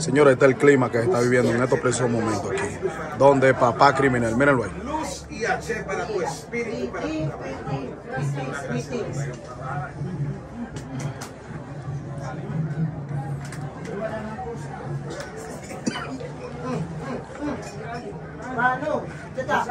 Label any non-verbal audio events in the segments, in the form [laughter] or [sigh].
Señores, este es el clima que se está viviendo en estos precisos momentos aquí. Donde papá criminal, mírenlo ahí. Luz y H para tu espíritu. para tu- Mano, você tá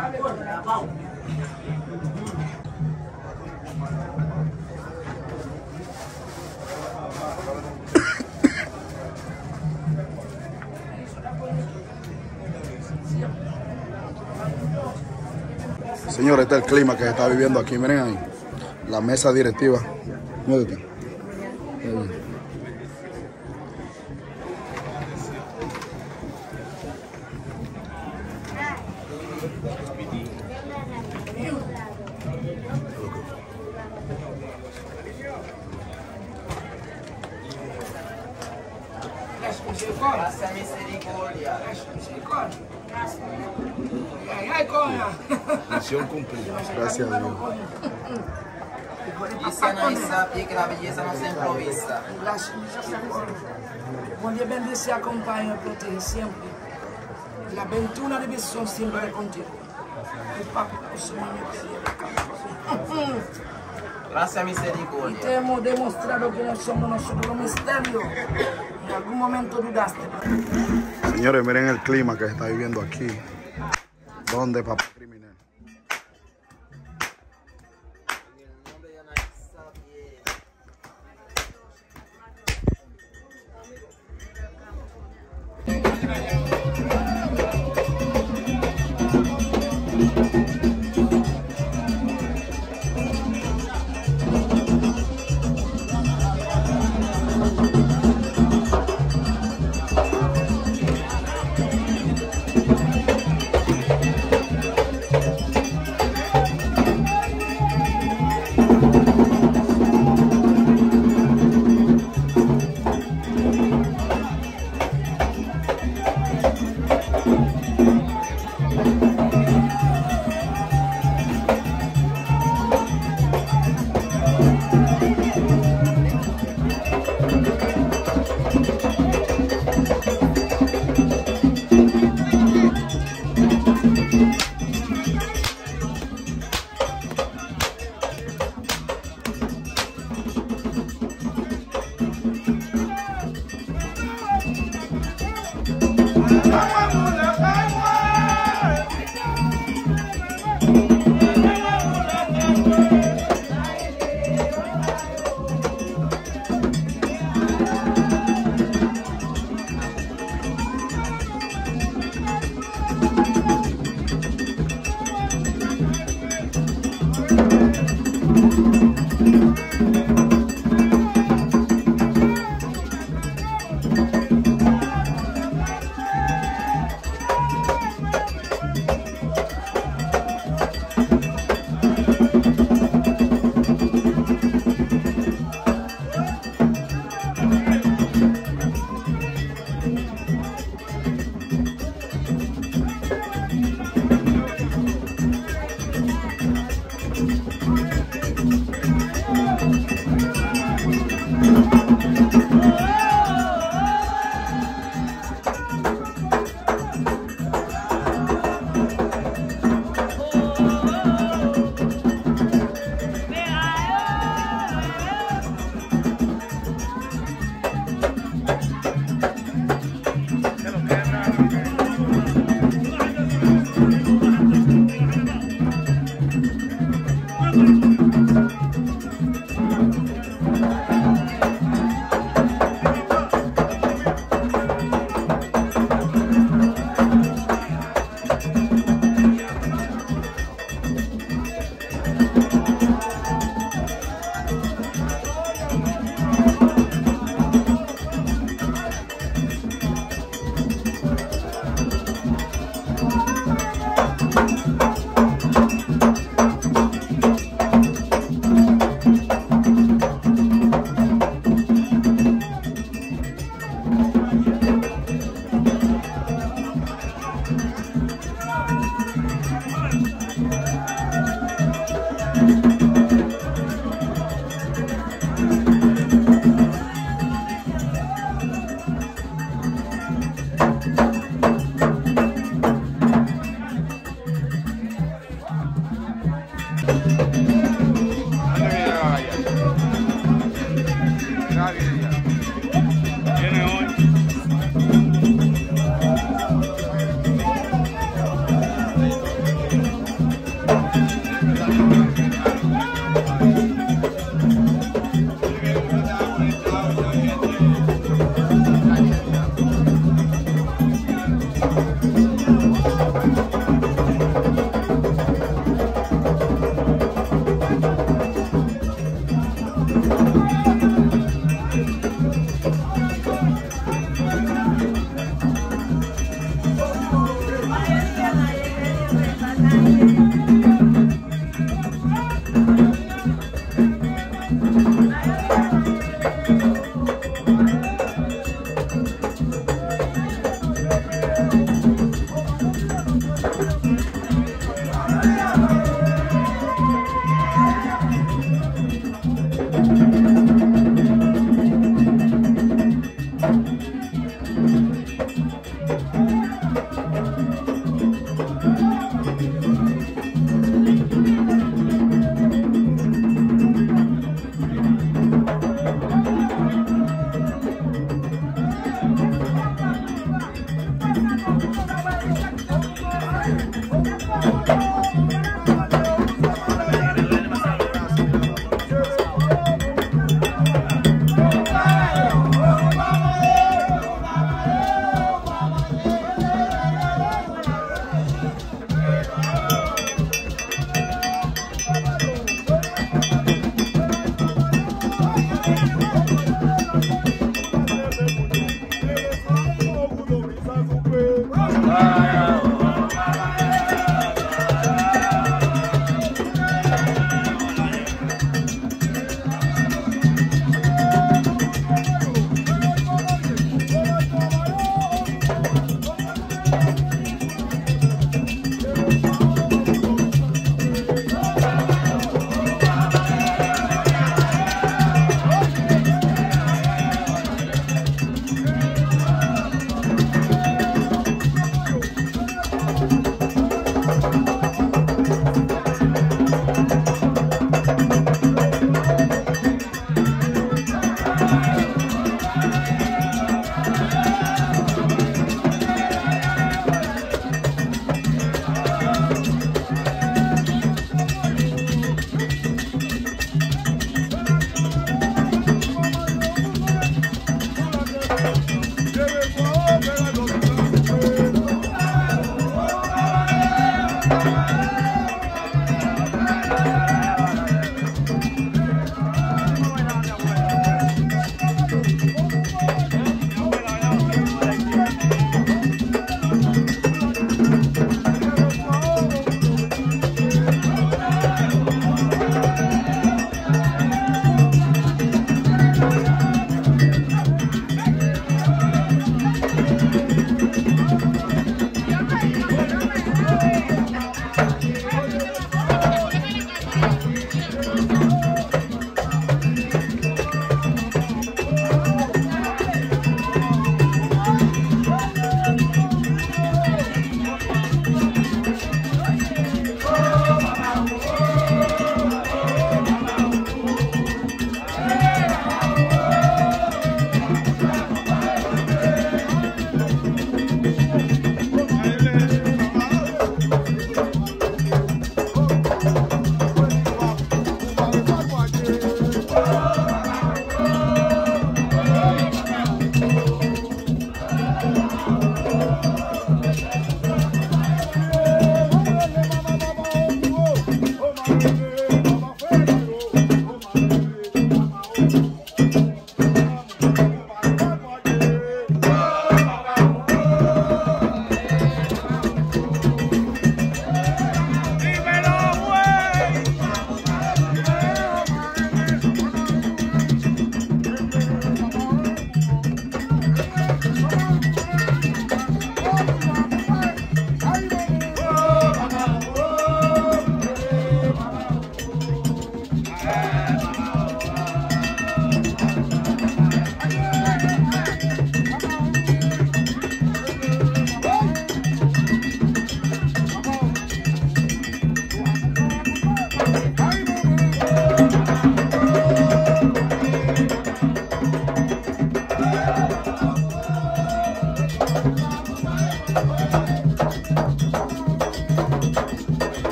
Señores, este es el clima que se está viviendo aquí. Miren ahí. La mesa directiva. Muévete. Ahí. Gracias, misericordia. Misión cumplida. Gracias a Dios. Dice no sabe que la belleza no se improvisa. Bom Dios bendice, acompañe y protege siempre. La aventura de bendición siempre contigo. El Papa, su ministerio. Gracias, Y misericordia. te hemos demostrado que no somos nosotros los misterios. En algún momento dudaste. Señores, miren el clima que se está viviendo aquí. Donde papá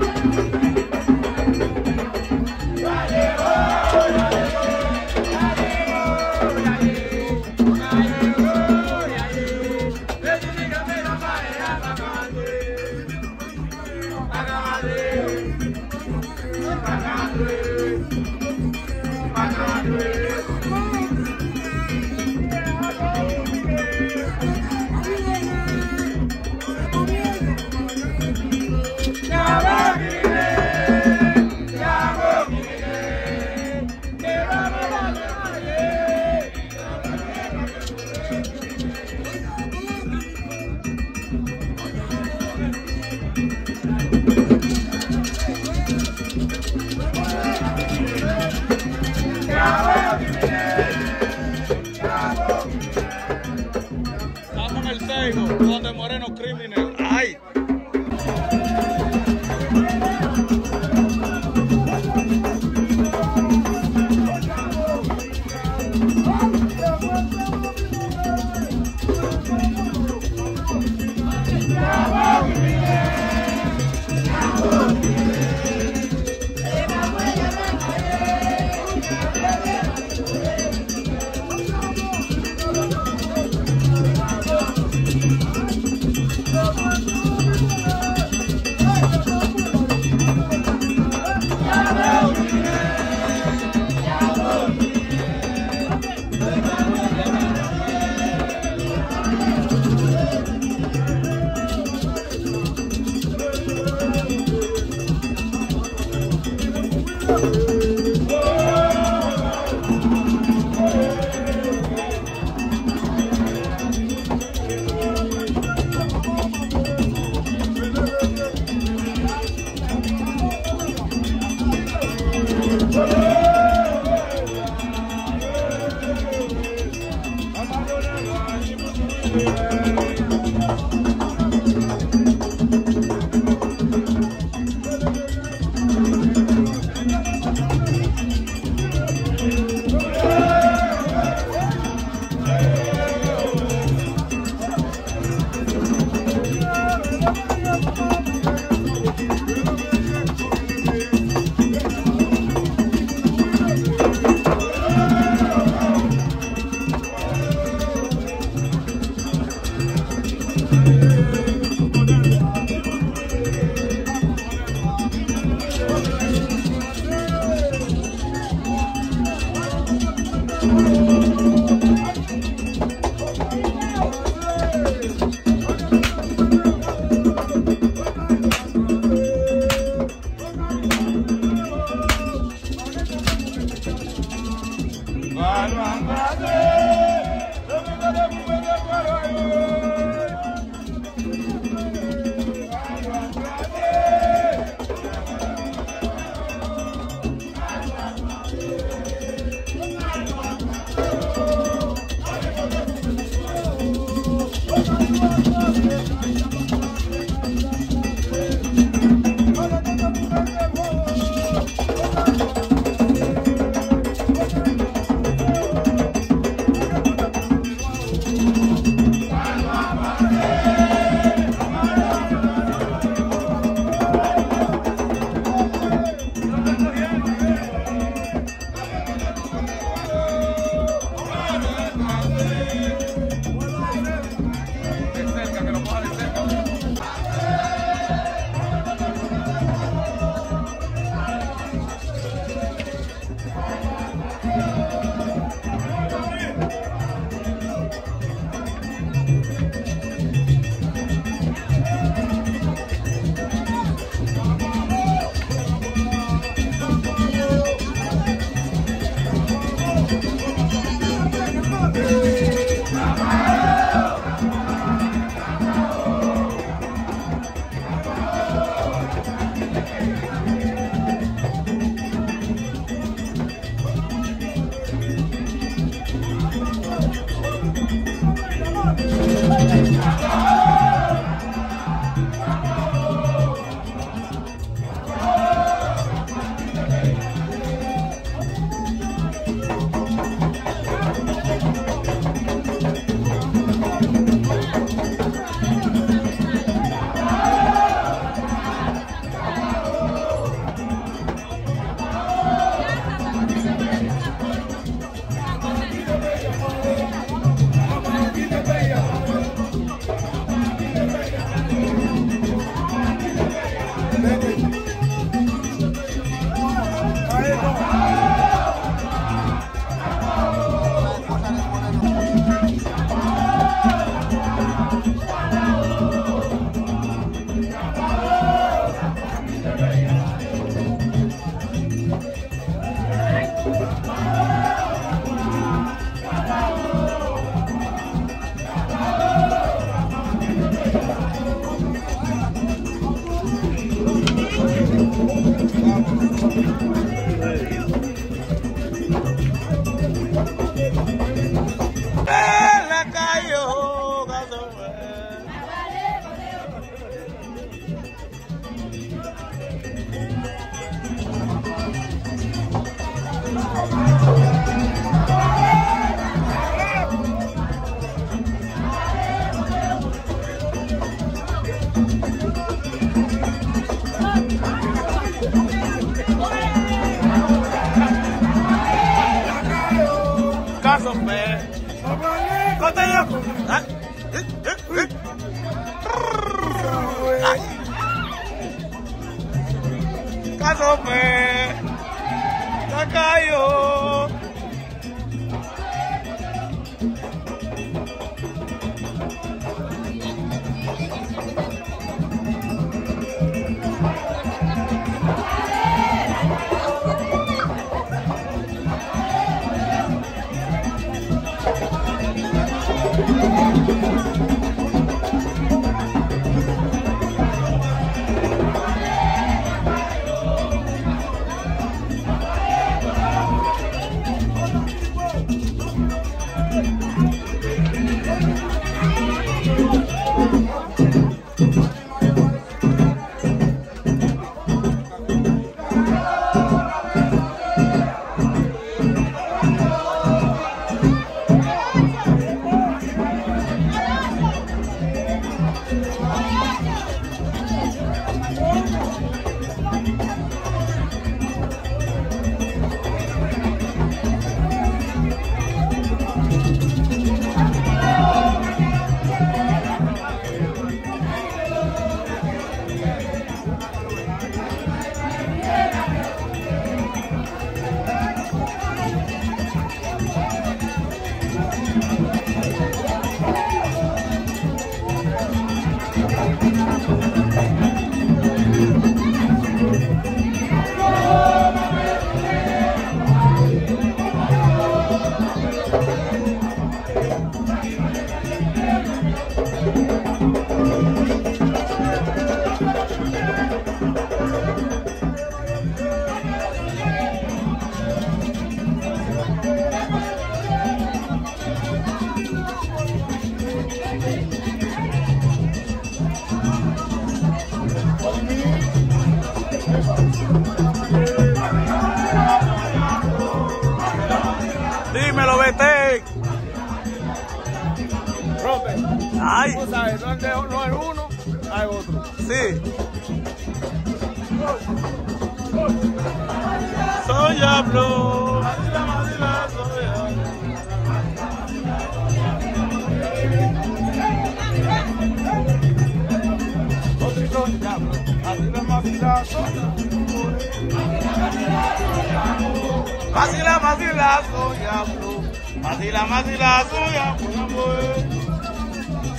Estamos en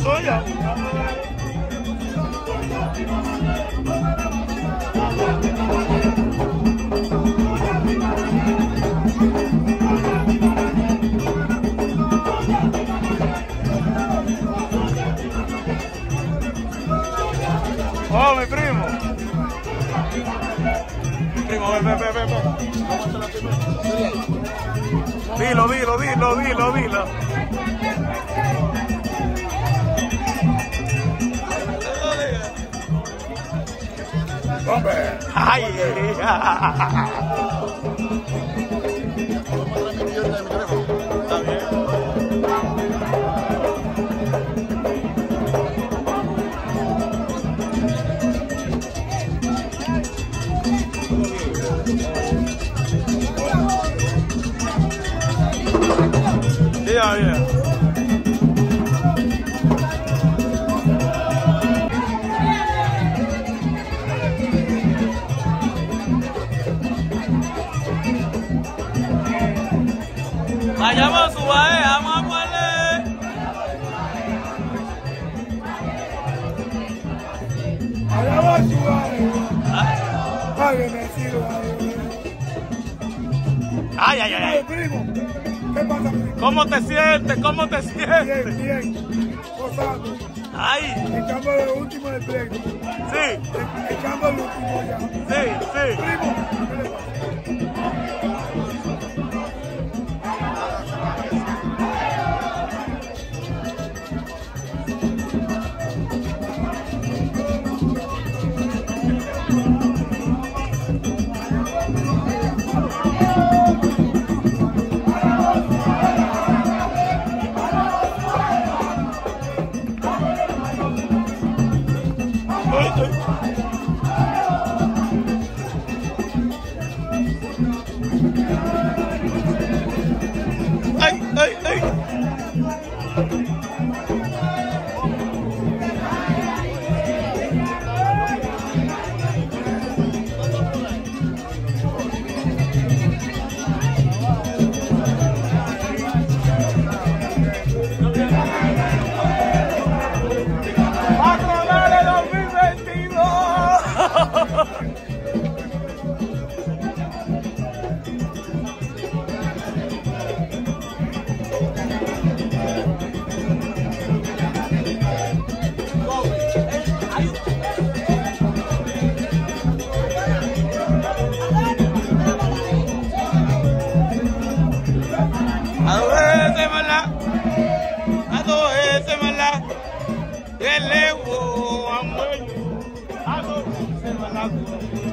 soya. Oh, mi primo. Mi primo, ven, ven, ven. ven. Dilo, dilo, dilo, dilo, dilo. Hombre. Ay, Está bien. Yeah, yeah. ¿Cómo te sientes? ¿Cómo te Bien, sientes? bien. Gozando. Ay, Echando el último del pleito. sí, Echando el último ya. sí, sí. Primo, ¿qué le pasa? Ay. Chicago.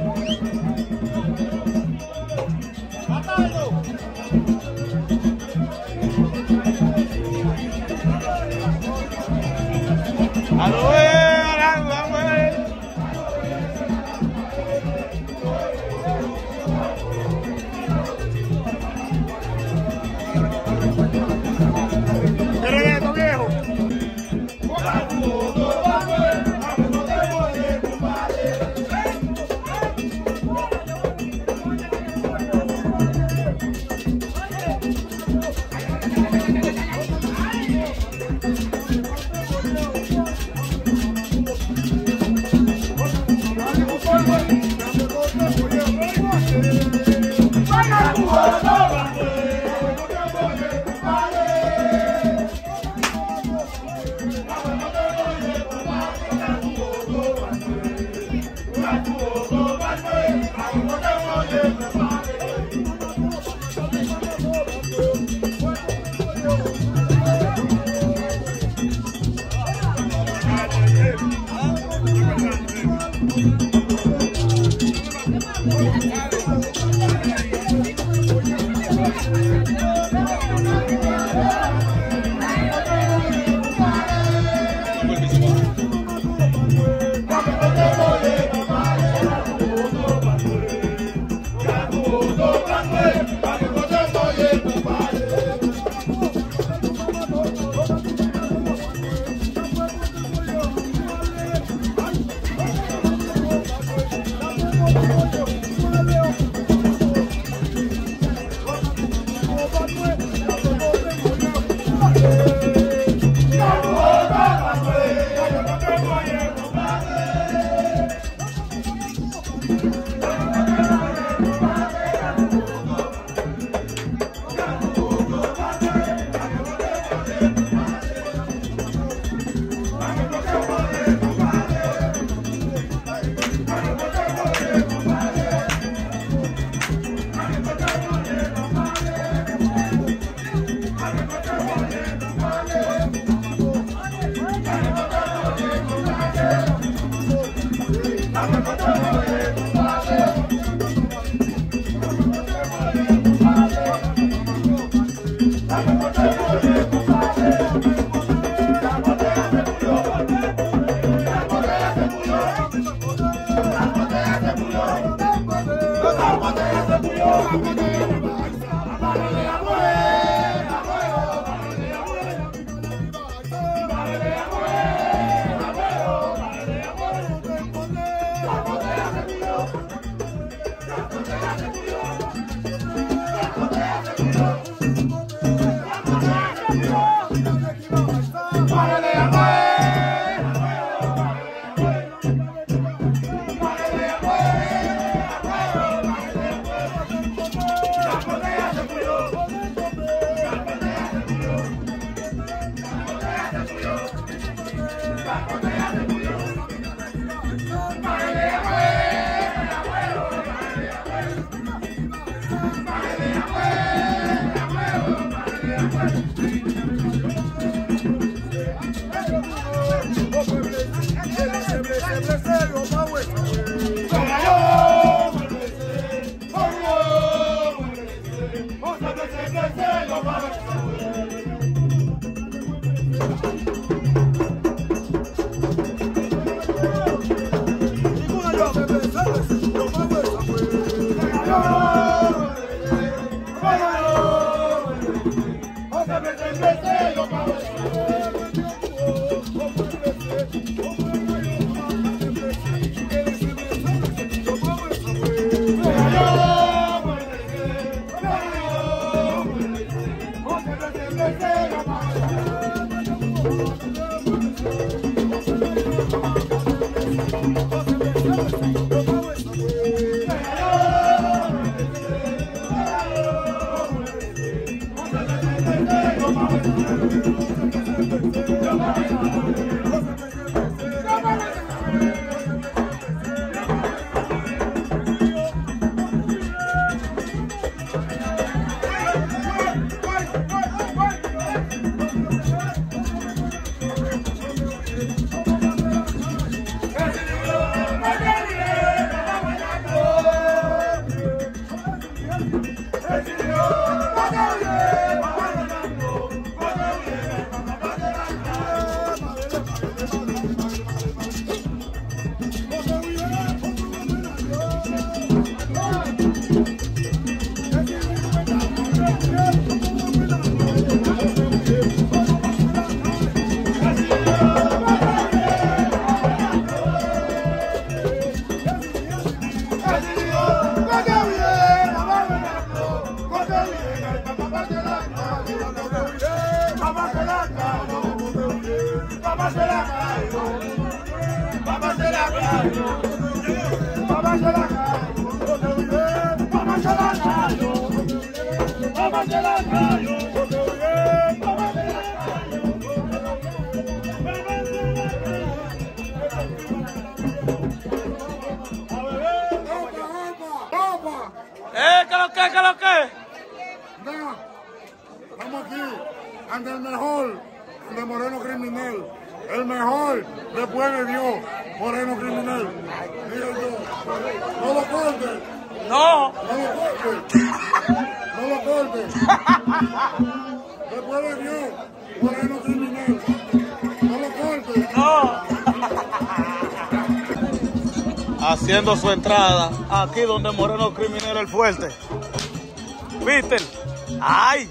¡Eh, qué lo que, qué lo que! Venga, estamos aquí ante el mejor de Moreno Criminal. El mejor después de Dios, Moreno Criminal. Diga yo, no lo cortes, No, no lo cortes, no lo cortes. [laughs] Después de Dios, Moreno Criminal. Haciendo su entrada aquí donde Moreno Criminal el fuerte. ¿Viste? ¡Ay!